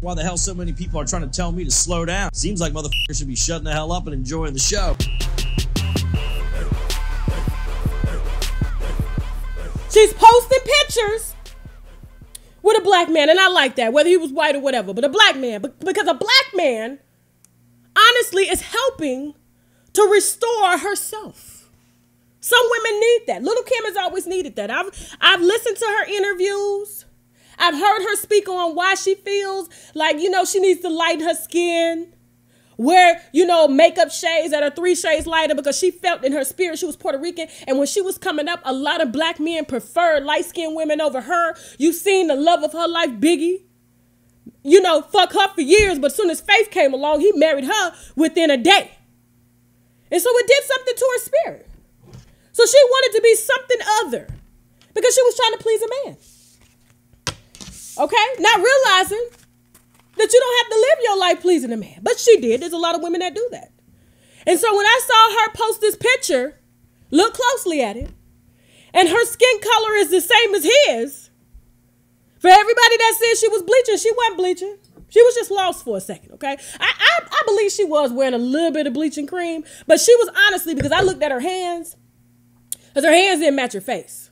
Why the hell so many people are trying to tell me to slow down? Seems like motherfuckers should be shutting the hell up and enjoying the show. She's posting pictures with a black man, and I like that, whether he was white or whatever, but a black man, because a black man honestly is helping to restore herself. Some women need that. Lil Kim has always needed that. I've I've listened to her interviews. I've heard her speak on why she feels like, you know, she needs to lighten her skin. Wear, you know, makeup shades that are three shades lighter because she felt in her spirit she was Puerto Rican. And when she was coming up, a lot of black men preferred light skinned women over her. You've seen the love of her life, Biggie. You know, fuck her for years, but as soon as Faith came along, he married her within a day. And so it did something to her spirit. So she wanted to be something other because she was trying to please a man. Okay? Not realizing that you don't have to live your life pleasing a man. But she did. There's a lot of women that do that. And so when I saw her post this picture, look closely at it, and her skin color is the same as his. For everybody that said she was bleaching, she wasn't bleaching. She was just lost for a second, okay? I, I, I believe she was wearing a little bit of bleaching cream, but she was honestly, because I looked at her hands, because her hands didn't match her face.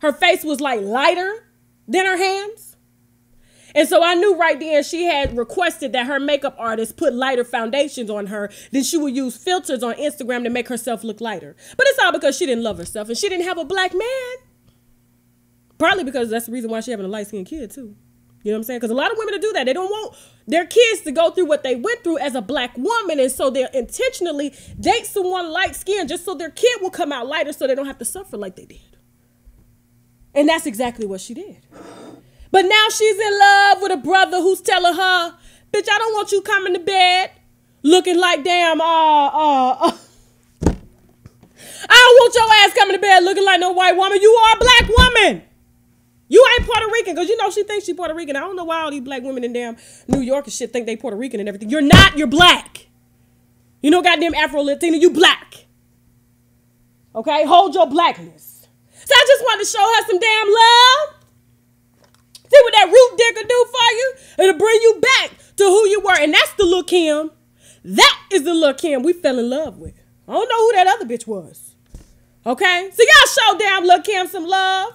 Her face was like lighter than her hands. And so I knew right then she had requested that her makeup artist put lighter foundations on her. Then she would use filters on Instagram to make herself look lighter. But it's all because she didn't love herself and she didn't have a black man. Partly because that's the reason why she having a light skinned kid too. You know what I'm saying? Because a lot of women to do that. They don't want their kids to go through what they went through as a black woman. And so they'll intentionally date someone light skinned just so their kid will come out lighter so they don't have to suffer like they did. And that's exactly what she did. But now she's in love with a brother who's telling her, bitch, I don't want you coming to bed looking like damn, uh, uh, uh. I don't want your ass coming to bed looking like no white woman. You are a black woman. You ain't Puerto Rican, because you know she thinks she's Puerto Rican. I don't know why all these black women in damn New York and shit think they Puerto Rican and everything. You're not, you're black. You know, goddamn Afro Latina, you black. Okay? Hold your blackness. So I just wanted to show her some damn love. See what that root digger do for you? It'll bring you back to who you were. Lil Kim. That is the Lil Kim we fell in love with. I don't know who that other bitch was. Okay? So y'all show damn Lil Kim some love.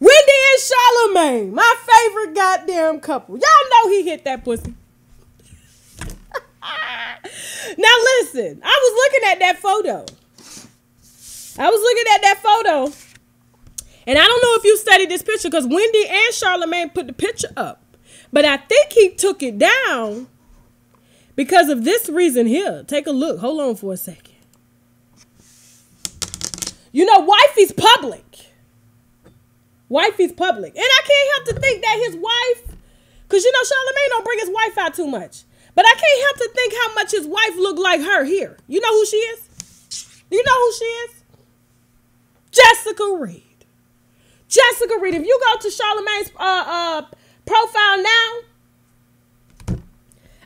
Wendy and Charlamagne, my favorite goddamn couple. Y'all know he hit that pussy. now listen, I was looking at that photo. I was looking at that photo and I don't know if you studied this picture because Wendy and Charlamagne put the picture up. But I think he took it down because of this reason here. Take a look. Hold on for a second. You know, wifey's public. Wifey's public. And I can't help to think that his wife, because you know, Charlamagne don't bring his wife out too much. But I can't help to think how much his wife looked like her here. You know who she is? You know who she is? Jessica Reed. Jessica Reed, if you go to Charlamagne's uh, uh, profile now,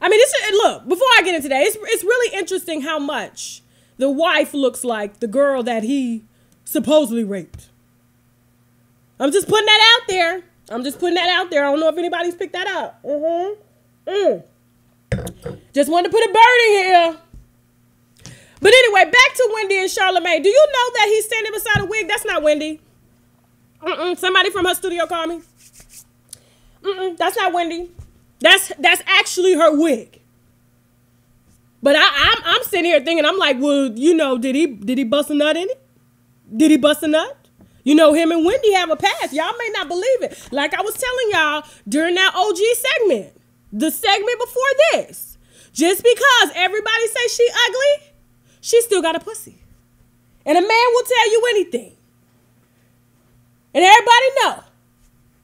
I mean, it's look. Before I get into that, it's it's really interesting how much the wife looks like the girl that he supposedly raped. I'm just putting that out there. I'm just putting that out there. I don't know if anybody's picked that up. Mm-hmm. Mm. Just wanted to put a bird in here. But anyway, back to Wendy and Charlamagne. Do you know that he's standing beside a wig? That's not Wendy. Mm-mm, somebody from her studio called me. Mm-mm, that's not Wendy. That's that's actually her wig. But I, I'm I'm sitting here thinking, I'm like, well, you know, did he did he bust a nut in it? Did he bust a nut? You know, him and Wendy have a past. Y'all may not believe it. Like I was telling y'all during that OG segment, the segment before this. Just because everybody say she ugly, she still got a pussy. And a man will tell you anything. And everybody know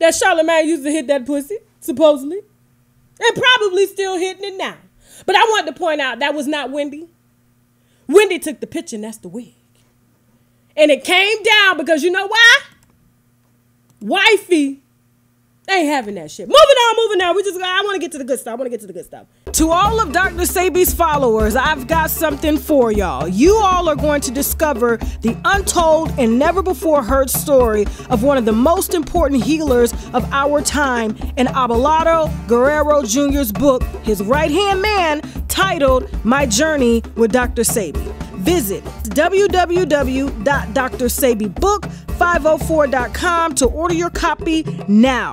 that Charlamagne used to hit that pussy, supposedly. And probably still hitting it now. But I wanted to point out that was not Wendy. Wendy took the picture and that's the wig. And it came down because you know why? Wifey They ain't having that shit. Moving on, moving on. We just I want to get to the good stuff. I want to get to the good stuff. To all of Dr. Sebi's followers, I've got something for y'all. You all are going to discover the untold and never before heard story of one of the most important healers of our time in Abelardo Guerrero Jr.'s book, his right hand man, titled My Journey with Dr. Sebi Visit www.drsebibook504.com to order your copy now.